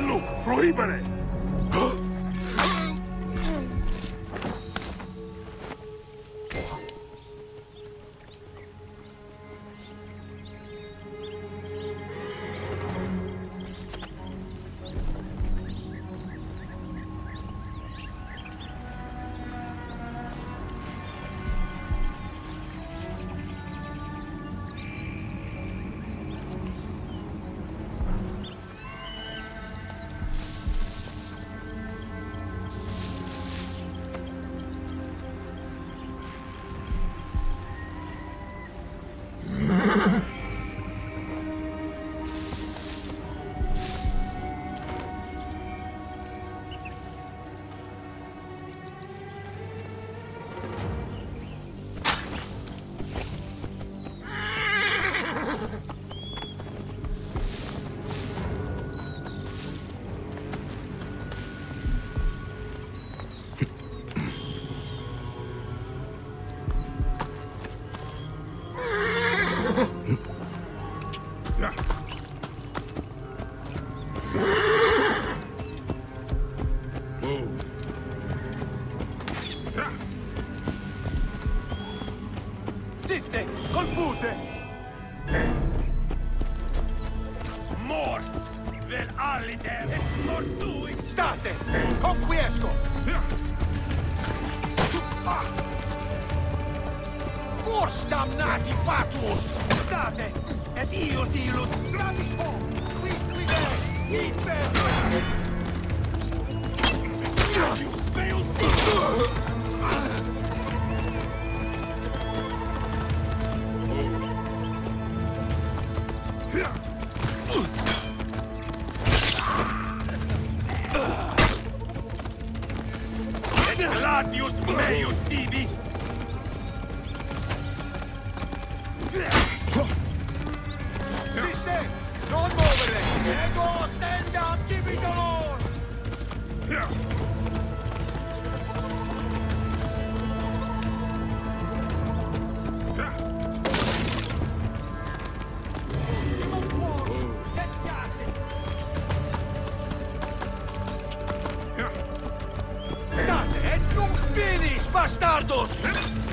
lo prohíbere. Ha ha ha! Damnati fatuus! State! Et io silus gravis hom! Quis quis est? Eh, Infer! Gladius meus tibi! Bastardos!